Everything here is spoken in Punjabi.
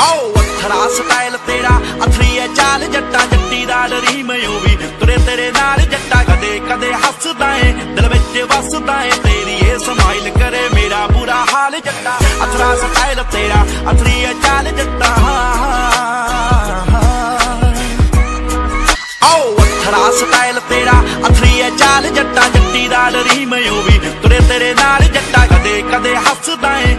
ਆਓ ਅਥਰਾ ਸਟਾਈਲ ਤੇਰਾ, ਅਥਰੀ ਐ ਚਾਲ, ਜੱਟਾ ਜੱਟੀ ਦਾ ਡਰੀਮ ਓ ਵੀ। ਤੁਰੇ ਤੇਰੇ ਨਾਲ ਜੱਟਾ ਕਦੇ ਕਦੇ ਹੱਸਦਾ ਏ, ਦਿਲ ਵਿੱਚ ਵਸਦਾ ਏ, ਤੇਰੀ ਏ ਸਮਾਈਲ ਕਰੇ ਮੇਰਾ ਬੁਰਾ ਹਾਲ ਜੱਟਾ। ਅਥਰਾ ਸਟਾਈਲ ਤੇਰਾ, ਅਥਰੀ ਐ ਚਾਲ, ਜੱਟਾ ਆਓ ਅਥਰਾ ਸਟਾਈਲ ਤੇਰਾ, ਅਥਰੀ ਐ ਚਾਲ, ਜੱਟਾ ਜੱਟੀ ਦਾ ਡਰੀਮ ਓ ਵੀ। ਤੁਰੇ ਤੇਰੇ ਨਾਲ ਜੱਟਾ ਕਦੇ ਕਦੇ ਹੱਸਦਾ ਏ